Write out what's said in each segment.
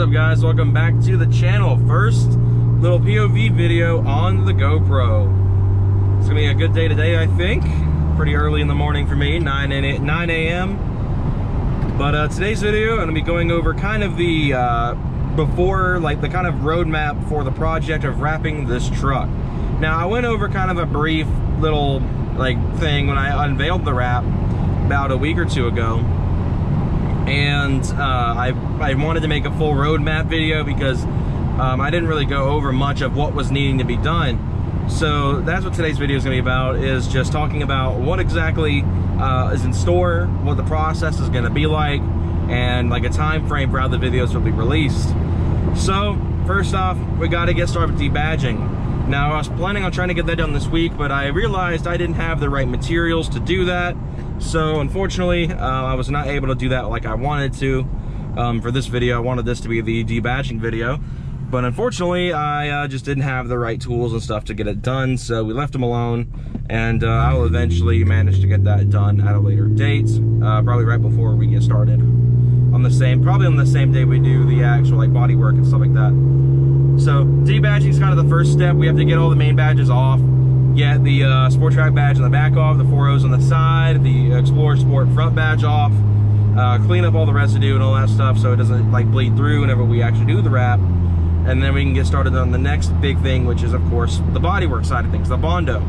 up guys? Welcome back to the channel. First little POV video on the GoPro. It's gonna be a good day today, I think. Pretty early in the morning for me, 9 a.m. But uh, today's video, I'm gonna be going over kind of the, uh, before, like the kind of roadmap for the project of wrapping this truck. Now, I went over kind of a brief little, like, thing when I unveiled the wrap about a week or two ago and uh, I, I wanted to make a full roadmap video because um, I didn't really go over much of what was needing to be done. So that's what today's video is going to be about, is just talking about what exactly uh, is in store, what the process is going to be like, and like a time frame for how the videos will be released. So first off, we got to get started with debadging. Now I was planning on trying to get that done this week, but I realized I didn't have the right materials to do that. So unfortunately, uh, I was not able to do that like I wanted to um, for this video. I wanted this to be the debadging video. But unfortunately, I uh, just didn't have the right tools and stuff to get it done, so we left them alone, and uh, I'll eventually manage to get that done at a later date, uh, probably right before we get started. On the same, probably on the same day we do the actual like body work and stuff like that. So debadging is kind of the first step. We have to get all the main badges off get the uh, Sport Trac badge on the back off, the 4Os on the side, the Explorer Sport front badge off, uh, clean up all the residue and all that stuff so it doesn't like bleed through whenever we actually do the wrap. And then we can get started on the next big thing, which is of course the bodywork side of things, the Bondo.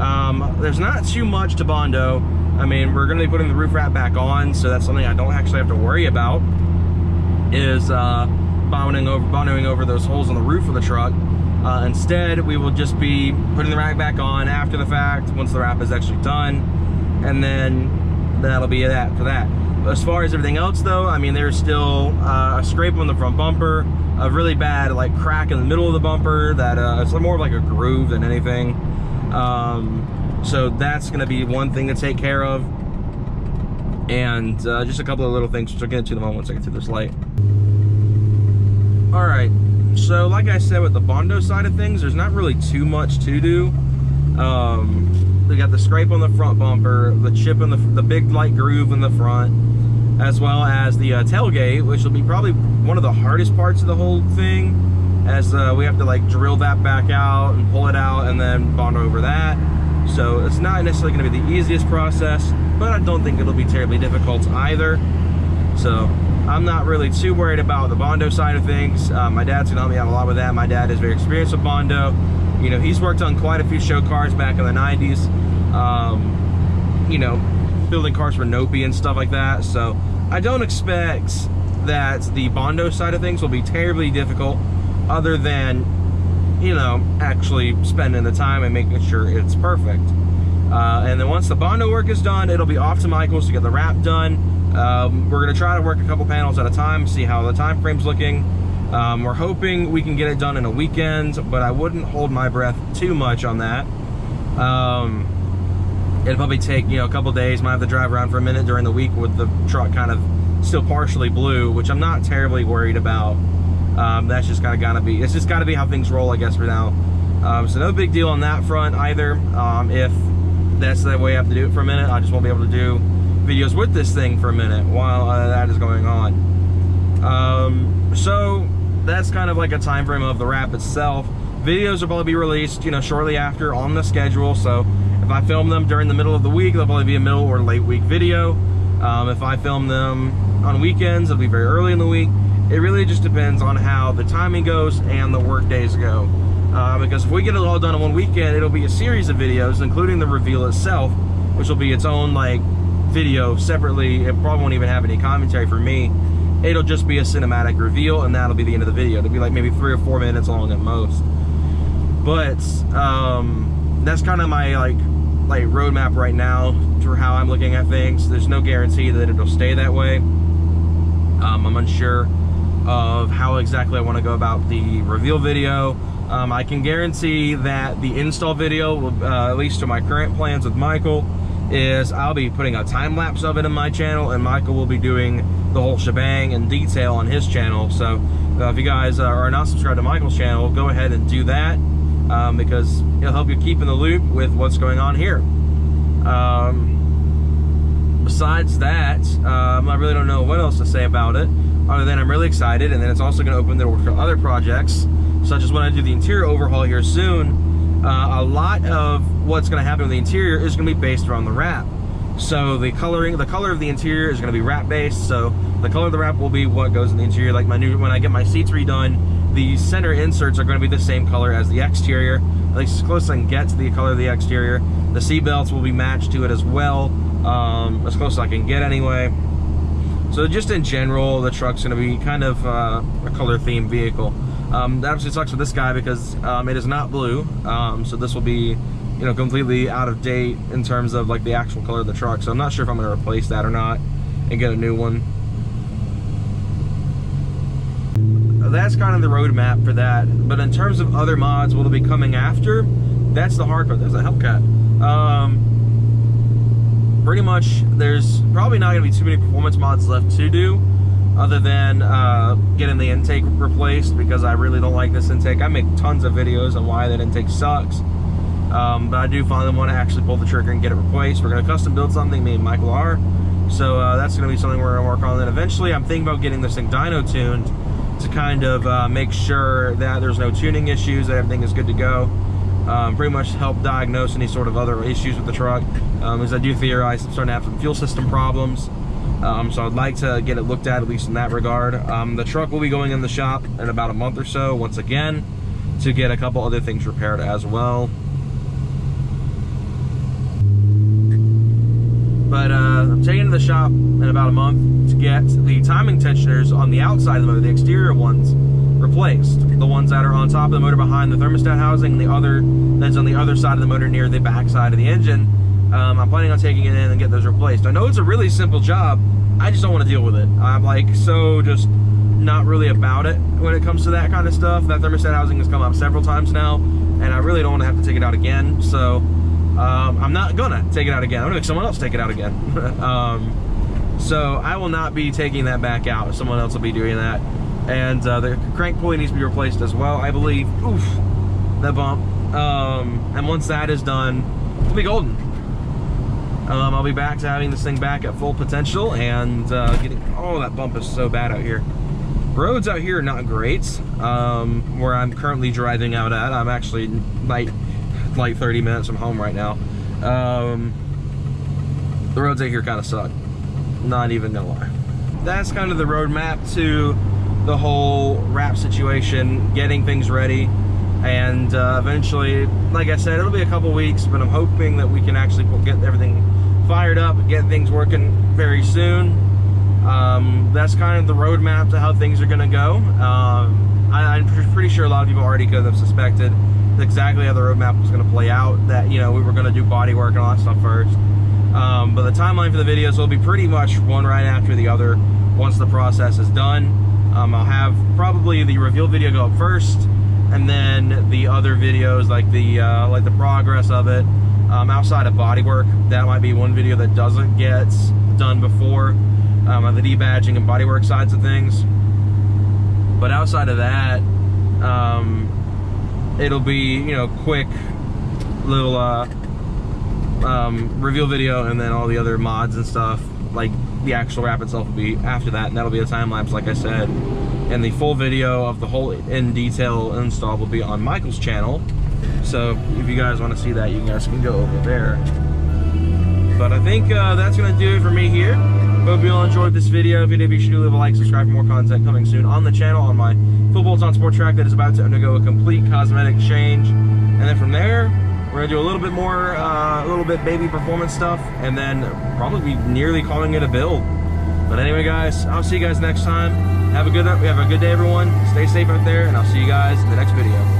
Um, there's not too much to Bondo. I mean, we're gonna be putting the roof wrap back on, so that's something I don't actually have to worry about, is uh, bonding over, over those holes in the roof of the truck. Uh, instead, we will just be putting the rack back on after the fact, once the wrap is actually done, and then that'll be that for that. As far as everything else though, I mean, there's still uh, a scrape on the front bumper, a really bad like crack in the middle of the bumper that uh, it's more of like a groove than anything. Um, so that's gonna be one thing to take care of. And uh, just a couple of little things, which I'll get into in a moment once I get through this light. All right, so like I said with the Bondo side of things, there's not really too much to do. Um, we got the scrape on the front bumper, the chip in the, the big light groove in the front, as well as the uh, tailgate, which will be probably one of the hardest parts of the whole thing, as uh, we have to like drill that back out and pull it out and then bond over that. So it's not necessarily going to be the easiest process, but I don't think it'll be terribly difficult either. So I'm not really too worried about the Bondo side of things. Uh, my dad's gonna help me out a lot with that. My dad is very experienced with Bondo. You know, he's worked on quite a few show cars back in the 90s. Um, you know, building cars for Nopi and stuff like that. So I don't expect that the Bondo side of things will be terribly difficult other than, you know, actually spending the time and making sure it's perfect. Uh, and then once the Bondo work is done, it'll be off to Michael's to get the wrap done. Um, we're to try to work a couple panels at a time, see how the time frame's looking. Um, we're hoping we can get it done in a weekend, but I wouldn't hold my breath too much on that. Um, it'll probably take, you know, a couple days. Might have to drive around for a minute during the week with the truck kind of still partially blue, which I'm not terribly worried about. Um, that's just kind of gotta be, it's just gotta be how things roll, I guess, for now. Um, so no big deal on that front either. Um, if that's the way I have to do it for a minute, I just won't be able to do videos with this thing for a minute while uh, that is going on. Um, so that's kind of like a time frame of the wrap itself. Videos will probably be released, you know, shortly after on the schedule. So if I film them during the middle of the week, they'll probably be a middle or late week video. Um, if I film them on weekends, it'll be very early in the week. It really just depends on how the timing goes and the work days go. Uh, because if we get it all done in one weekend, it'll be a series of videos, including the reveal itself, which will be its own like video separately. It probably won't even have any commentary for me. It'll just be a cinematic reveal and that'll be the end of the video. It'll be like maybe three or four minutes long at most. But um, that's kind of my like like roadmap right now for how I'm looking at things. There's no guarantee that it'll stay that way. Um, I'm unsure of how exactly I want to go about the reveal video. Um, I can guarantee that the install video, will, uh, at least to my current plans with Michael, is I'll be putting a time lapse of it in my channel and Michael will be doing the whole shebang in detail on his channel. So uh, if you guys are not subscribed to Michael's channel, go ahead and do that um, because it'll help you keep in the loop with what's going on here. Um, besides that, um, I really don't know what else to say about it. other than I'm really excited, and then it's also going to open the door for other projects, such as when I do the interior overhaul here soon. Uh, a lot of what's going to happen with the interior is going to be based around the wrap. So the coloring, the color of the interior is going to be wrap based. So the color of the wrap will be what goes in the interior. Like my new, when I get my seats redone, the center inserts are going to be the same color as the exterior, at least as close as I can get to the color of the exterior. The seat belts will be matched to it as well, um, as close as I can get anyway. So just in general, the truck's going to be kind of uh, a color themed vehicle. Um, that actually sucks for this guy because um, it is not blue, um, so this will be you know, completely out of date in terms of like the actual color of the truck. So I'm not sure if I'm gonna replace that or not and get a new one. That's kind of the roadmap for that. But in terms of other mods, will be coming after? That's the hard part. There's a Hellcat. Um, pretty much, there's probably not gonna be too many performance mods left to do other than uh, getting the intake replaced because I really don't like this intake. I make tons of videos on why that intake sucks. Um, but I do finally want to actually pull the trigger and get it replaced. We're going to custom build something, me and Michael are. So uh, that's going to be something we're going to work on. And eventually I'm thinking about getting this thing dyno tuned to kind of uh, make sure that there's no tuning issues, that everything is good to go. Um, pretty much help diagnose any sort of other issues with the truck. Um, as I do theorize, I'm starting to have some fuel system problems. Um, so I'd like to get it looked at, at least in that regard. Um, the truck will be going in the shop in about a month or so, once again, to get a couple other things repaired as well. But uh, I'm taking to the shop in about a month to get the timing tensioners on the outside of the motor, the exterior ones, replaced. The ones that are on top of the motor behind the thermostat housing, and the other that's on the other side of the motor near the back side of the engine. Um, I'm planning on taking it in and get those replaced. I know it's a really simple job. I just don't want to deal with it. I'm like so just not really about it when it comes to that kind of stuff. That thermostat housing has come up several times now, and I really don't want to have to take it out again. So um, I'm not gonna take it out again. I'm gonna make someone else take it out again. um, so I will not be taking that back out. Someone else will be doing that. And uh, the crank pulley needs to be replaced as well, I believe. Oof, that bump. Um, and once that is done, we'll be golden. Um, I'll be back to having this thing back at full potential and uh, getting, oh, that bump is so bad out here. Roads out here are not great, um, where I'm currently driving out at. I'm actually like like 30 minutes from home right now. Um, the roads out here kind of suck. Not even gonna lie. That's kind of the roadmap to the whole wrap situation, getting things ready, and uh, eventually, like I said, it'll be a couple weeks, but I'm hoping that we can actually get everything fired up and get things working very soon. Um, that's kind of the roadmap to how things are gonna go. Um, I, am pretty sure a lot of people already could have suspected exactly how the roadmap was going to play out. That you know we were going to do body work and all that stuff first. Um, but the timeline for the videos will be pretty much one right after the other once the process is done. Um, I'll have probably the reveal video go up first, and then the other videos like the uh, like the progress of it um, outside of bodywork. That might be one video that doesn't get done before um, the debadging and bodywork sides of things. But outside of that, um, it'll be you know quick little uh, um, reveal video and then all the other mods and stuff like the actual wrap itself will be after that and that'll be a time lapse like I said and the full video of the whole in detail install will be on Michael's channel so if you guys want to see that you guys can go over there but I think uh, that's gonna do it for me here Hope you all enjoyed this video. If you did, be sure to leave a like, subscribe for more content coming soon on the channel on my Football's on Sport Trac that is about to undergo a complete cosmetic change. And then from there, we're gonna do a little bit more, uh, a little bit baby performance stuff, and then probably be nearly calling it a build. But anyway, guys, I'll see you guys next time. Have a good, have a good day, everyone. Stay safe out there, and I'll see you guys in the next video.